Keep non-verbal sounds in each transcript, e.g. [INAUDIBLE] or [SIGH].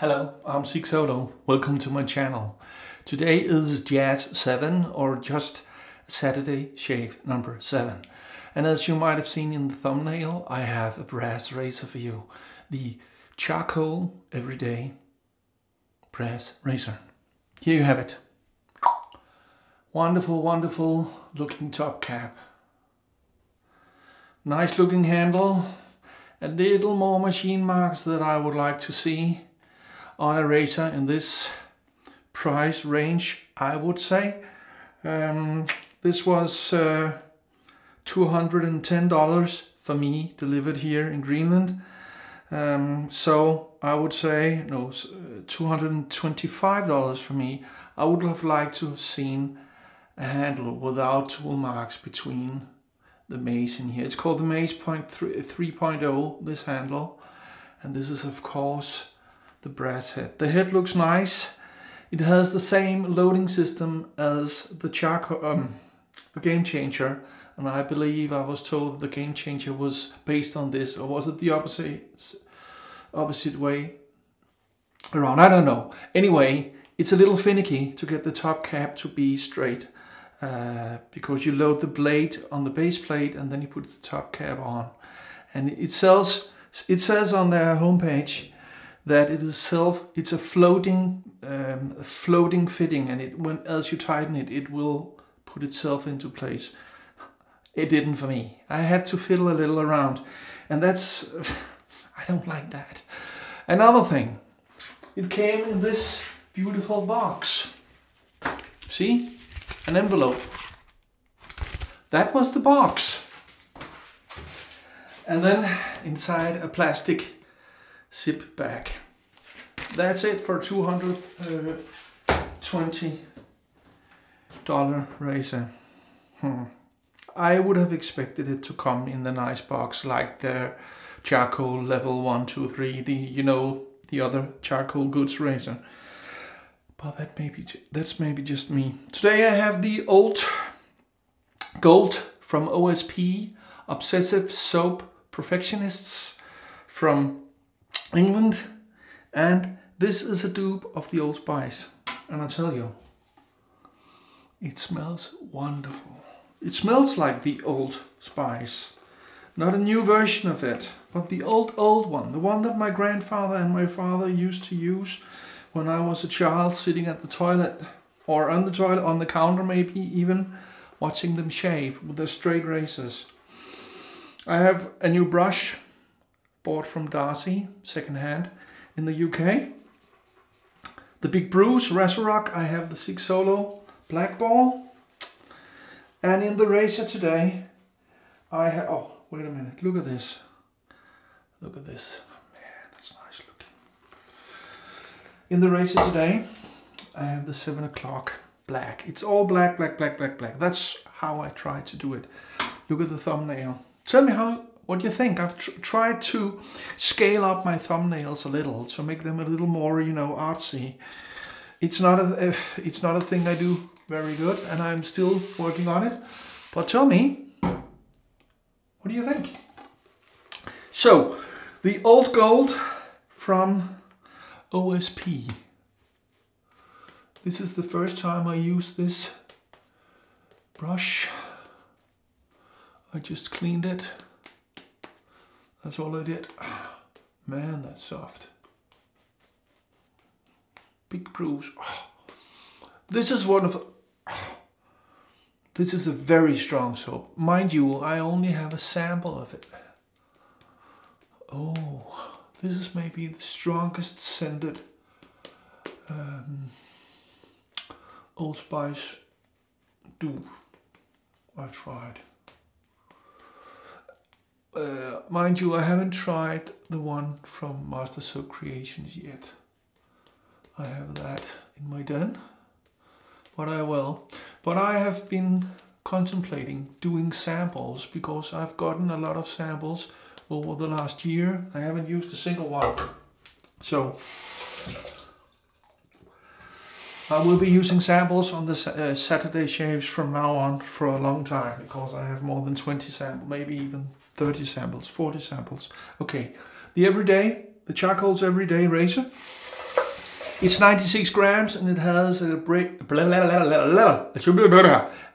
Hello, I'm Sig Solo. Welcome to my channel. Today is JASS 7 or just Saturday Shave number 7. And as you might have seen in the thumbnail, I have a brass razor for you. The Charcoal Everyday Brass Razor. Here you have it. Wonderful, wonderful looking top cap. Nice looking handle. A little more machine marks that I would like to see on a razor in this price range, I would say. Um, this was uh, $210 for me delivered here in Greenland. Um, so I would say, no, $225 for me. I would have liked to have seen a handle without tool marks between the maze in here. It's called the Point 3.0, this handle. And this is of course the brass head. The head looks nice. It has the same loading system as the charcoal, um, the Game Changer. And I believe I was told the Game Changer was based on this, or was it the opposite, opposite way around? I don't know. Anyway, it's a little finicky to get the top cap to be straight. Uh, because you load the blade on the base plate and then you put the top cap on. And it sells, it says on their homepage that it is self, it's a floating, um, floating fitting and it, when as you tighten it, it will put itself into place. It didn't for me. I had to fiddle a little around and that's, [LAUGHS] I don't like that. Another thing, it came in this beautiful box. See? an envelope. That was the box. And then inside a plastic zip back. That's it for $220 uh, razor. Hmm. I would have expected it to come in the nice box like the charcoal level 1, 2, 3, the, you know, the other charcoal goods razor. But that maybe that's maybe just me. Today I have the old gold from OSP Obsessive Soap Perfectionists from England. And this is a dupe of the Old Spice. And I tell you, it smells wonderful. It smells like the Old Spice. Not a new version of it, but the old, old one. The one that my grandfather and my father used to use when I was a child sitting at the toilet or on the toilet, on the counter maybe even, watching them shave with their straight razors. I have a new brush bought from Darcy, secondhand, in the UK. The Big Bruce RazoRock, I have the Sig Solo Black Ball. And in the racer today, I have, oh, wait a minute, look at this. Look at this. Man, that's nice looking. In the racer today, I have the 7 o'clock black. It's all black, black, black, black, black. That's how I try to do it. Look at the thumbnail. Tell me how what do you think. I've tr tried to scale up my thumbnails a little to make them a little more, you know, artsy. It's not a it's not a thing I do very good, and I'm still working on it. But tell me, what do you think? So, the old gold from OSP. This is the first time I use this brush. I just cleaned it. That's all I did. [SIGHS] Man, that's soft. Big Bruce. [SIGHS] This is one of... [SIGHS] This is a very strong soap. Mind you, I only have a sample of it. Oh. This is maybe the strongest scented um, Old Spice dupe I've tried. Uh, mind you, I haven't tried the one from Master Soap Creations yet. I have that in my den, but I will. But I have been contemplating doing samples because I've gotten a lot of samples over the last year. I haven't used a single one. So I will be using samples on the uh, Saturday shaves from now on for a long time because I have more than 20 samples, maybe even 30 samples, 40 samples. Okay, the everyday, the charcoal's everyday razor. It's 96 grams and it has a, break, a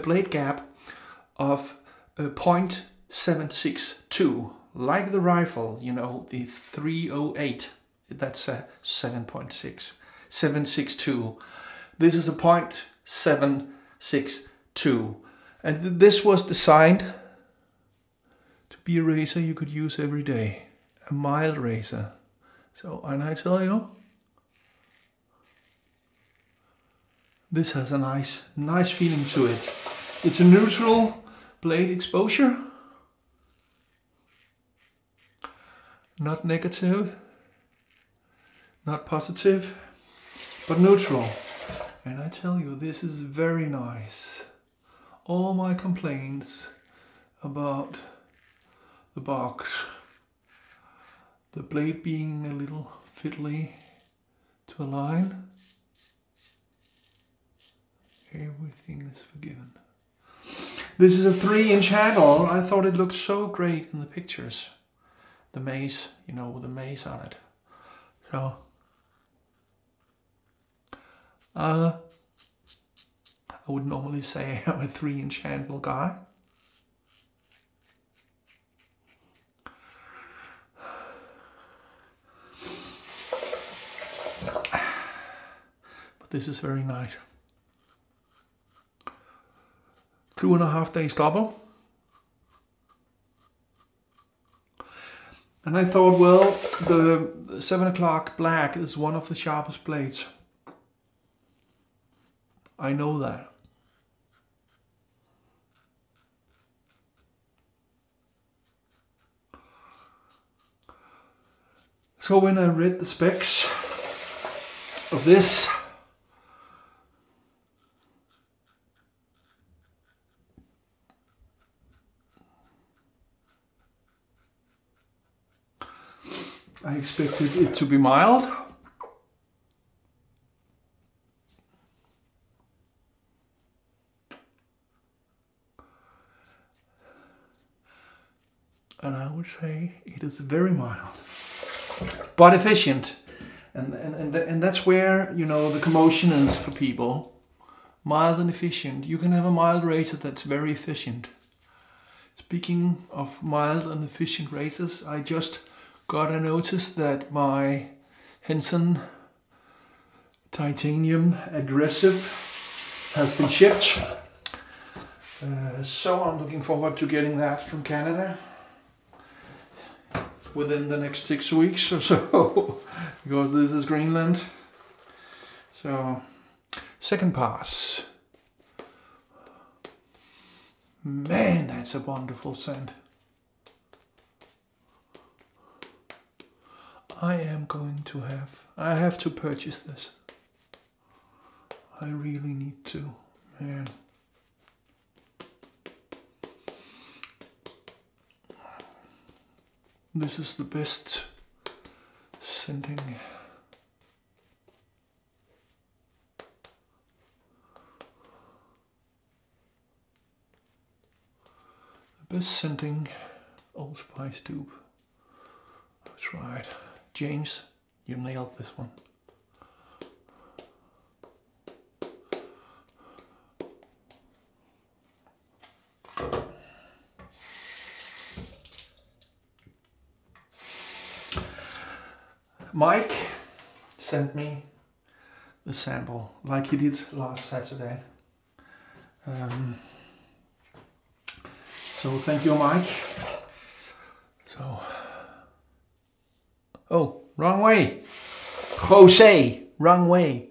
blade gap of uh, 0.762, like the rifle, you know, the 308. That's a 7.6, 762. This is a 0.762. And th this was designed be a razor you could use every day, a mild razor. So, and I tell you, this has a nice, nice feeling to it. It's a neutral blade exposure. Not negative, not positive, but neutral. And I tell you, this is very nice. All my complaints about the box, the blade being a little fiddly to align, everything is forgiven. This is a three inch handle. I thought it looked so great in the pictures. The maze, you know, with the maze on it. So, uh, I would normally say I'm a three inch handle guy. But this is very nice. Two and a half days double. And I thought, well, the 7 o'clock black is one of the sharpest blades. I know that. So when I read the specs of this, I expected it to be mild. And I would say it is very mild, but efficient. And, and, and, and that's where, you know, the commotion is for people. Mild and efficient. You can have a mild razor that's very efficient. Speaking of mild and efficient razors, I just got a notice that my Henson titanium aggressive has been shipped. Uh, so I'm looking forward to getting that from Canada within the next six weeks or so [LAUGHS] because this is Greenland. So second pass. Man, that's a wonderful scent. I am going to have, I have to purchase this. I really need to, man. This is the best scenting. The best scenting Old Spice dupe. That's right. James, you nailed this one. Mike sent me the sample like he did last Saturday. Um, so thank you, Mike. So Oh, wrong way. Jose, wrong way.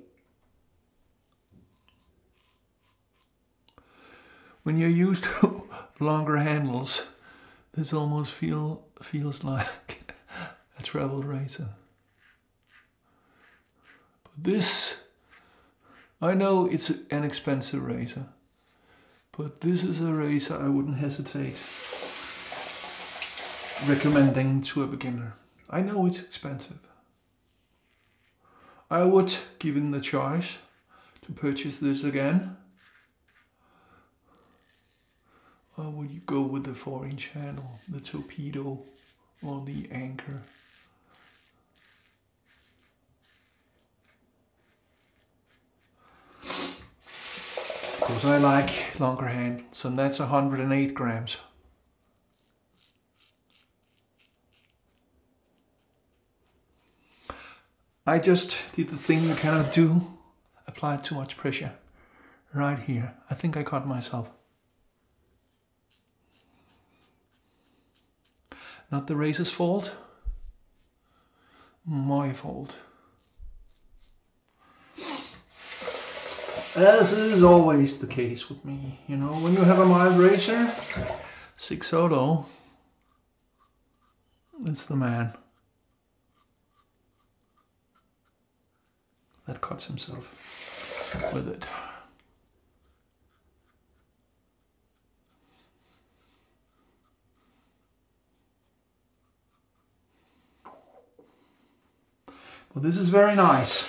When you're used to [LAUGHS] longer handles, this almost feel feels like [LAUGHS] a travel razor. But this, I know it's an expensive razor, but this is a razor I wouldn't hesitate recommending to a beginner. I know it's expensive. I would, given the choice, to purchase this again. Or would you go with the foreign channel, the torpedo, or the anchor? Because I like longer handles, and that's 108 grams. I just did the thing you cannot do, applied too much pressure. Right here. I think I caught myself. Not the razor's fault. My fault. As is always the case with me, you know, when you have a mild razor, 600, it's the man. That cuts himself with it. Well, this is very nice.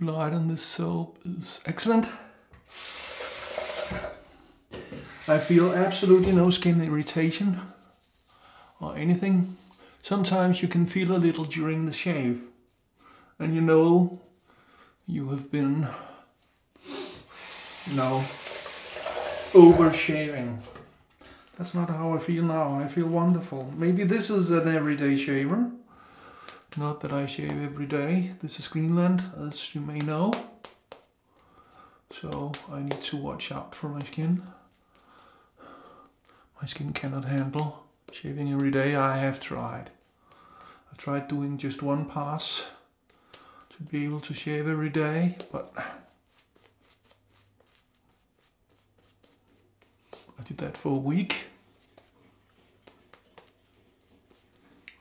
Light on this soap is excellent. I feel absolutely no skin irritation or anything. Sometimes you can feel a little during the shave and you know you have been, know, over shaving. That's not how I feel now. I feel wonderful. Maybe this is an everyday shaver. Not that I shave every day. This is Greenland, as you may know. So I need to watch out for my skin. My skin cannot handle Shaving every day, I have tried. I've tried doing just one pass to be able to shave every day, but I did that for a week.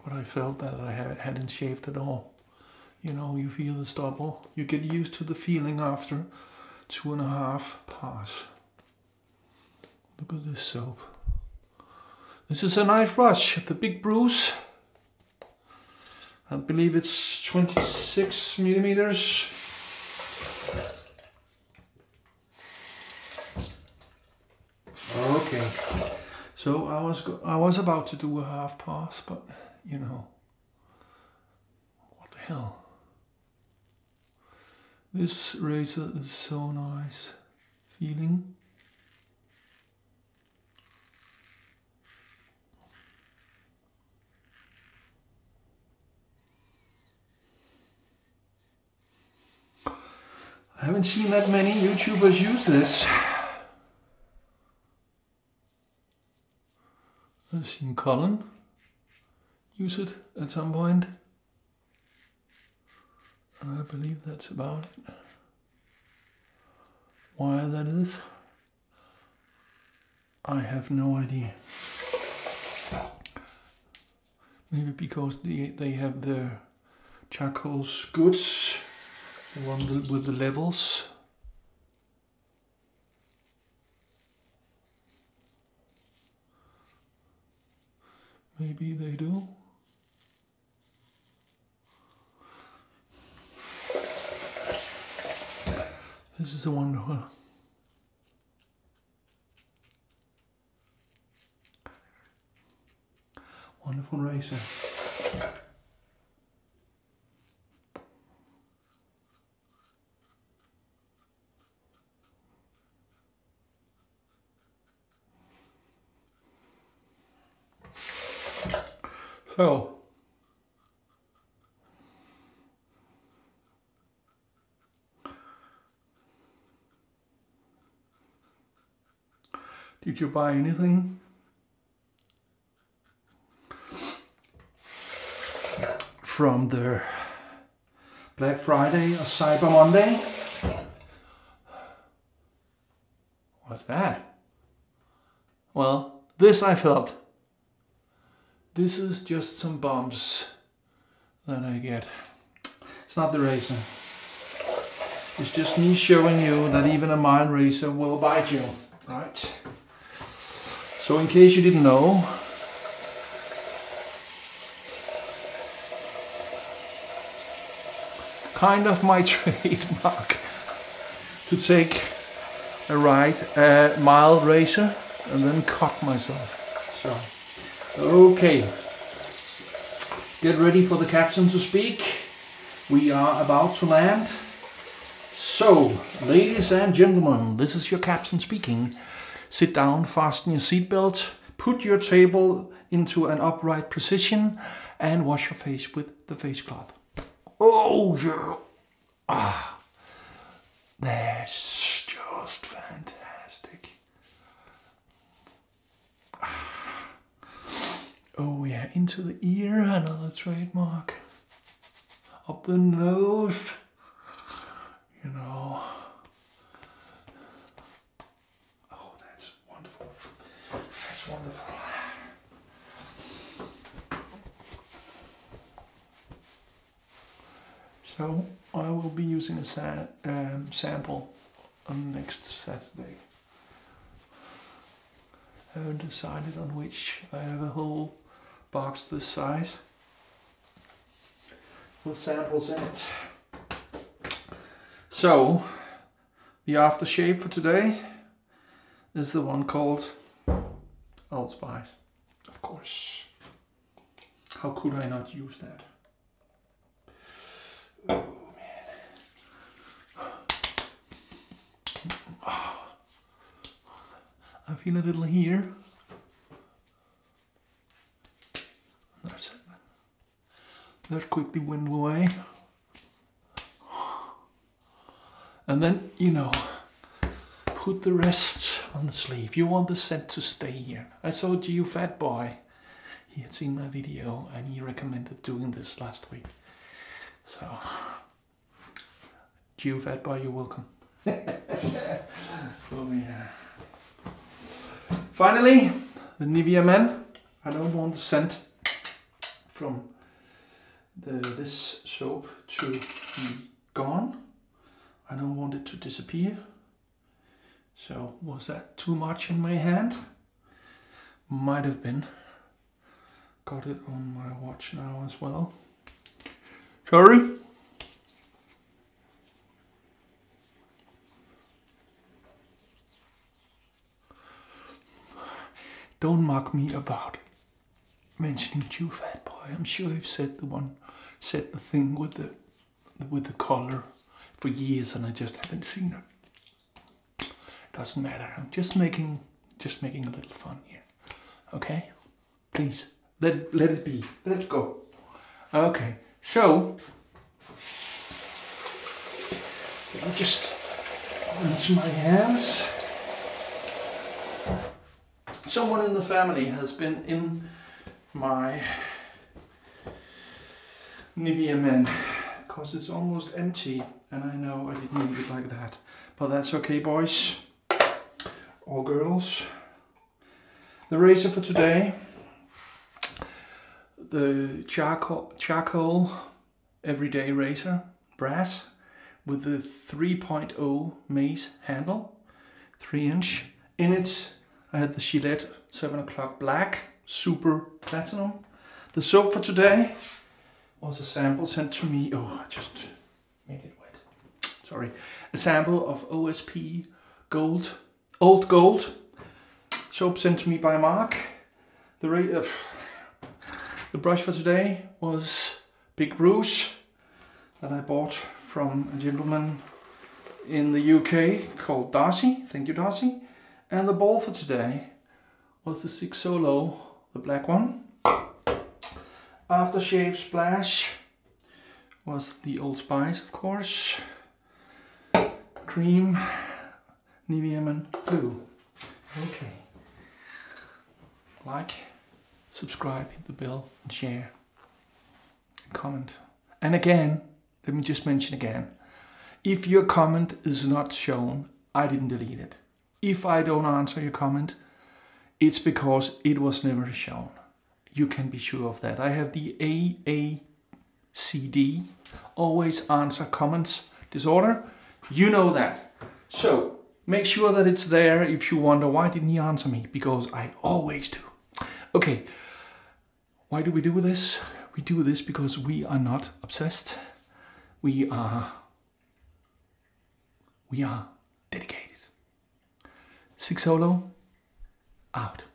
But I felt that I hadn't shaved at all. You know, you feel the stubble. You get used to the feeling after two and a half pass. Look at this soap. This is a nice brush, the Big Bruce. I believe it's 26 millimeters. Okay, so I was I was about to do a half pass, but you know, what the hell? This razor is so nice feeling. I haven't seen that many YouTubers use this. I've seen Colin use it at some point. I believe that's about it. Why that is, I have no idea. Maybe because they, they have their charcoal goods the one with the levels. Maybe they do. This is a wonderful. Wonderful razor. So, did you buy anything? From the Black Friday or Cyber Monday? What's that? Well, this I felt. This is just some bumps that I get. It's not the razor. It's just me showing you that even a mild razor will bite you, right? So in case you didn't know, kind of my [LAUGHS] trademark to take a right a mild razor and then cut myself. So. Okay. Get ready for the captain to speak. We are about to land. So, ladies and gentlemen, this is your captain speaking. Sit down, fasten your seatbelt, put your table into an upright position, and wash your face with the face cloth. Oh, yeah. Ah, that's just fantastic. Ah. Oh, yeah, into the ear, another trademark. Up the nose, you know. Oh, that's wonderful. That's wonderful. So I will be using a sa um, sample on next Saturday. I haven't decided on which. I have a whole box this size with samples in it. So the aftershave for today is the one called Old Spice, of course. How could I not use that? Oh man. I feel a little here. That's it. That quickly went away. And then, you know, put the rest on the sleeve. You want the scent to stay here. I saw Geo Fat Boy. He had seen my video and he recommended doing this last week. So, Geo Fat Boy, you're welcome. [LAUGHS] oh yeah. Finally, the Nivea Men. I don't want the scent from the this soap to be gone. I don't want it to disappear. So was that too much in my hand? Might have been. Got it on my watch now as well. Sorry. Don't mock me about mentioning you, fat boy. I'm sure you've said the one, said the thing with the, with the collar for years, and I just haven't seen it. Doesn't matter. I'm just making, just making a little fun here. Okay, please let it, let it be. Let it go. Okay, so me just rinse my hands. Someone in the family has been in my Nivea Men because it's almost empty and I know I didn't leave it like that. But that's okay boys or girls. The razor for today, the charcoal, charcoal everyday razor, brass with the 3.0 Maze handle, 3 inch. In it I had the Gillette 7 o'clock black, super platinum. The soap for today was a sample sent to me, oh I just made it wet, sorry. A sample of OSP gold, old gold, soap sent to me by Mark. The, uh, the brush for today was Big Bruce that I bought from a gentleman in the UK called Darcy. Thank you, Darcy. And the ball for today was the Sig Solo, the black one. Aftershave Splash was the Old Spice, of course. Cream, Nivea Men Blue. Okay. Like, subscribe, hit the bell, and share. Comment. And again, let me just mention again. If your comment is not shown, I didn't delete it. If I don't answer your comment, it's because it was never shown. You can be sure of that. I have the AACD, always answer comments disorder. You know that. So make sure that it's there if you wonder why didn't he answer me? Because I always do. Okay, why do we do this? We do this because we are not obsessed. We are we are dedicated. Sig Solo, out.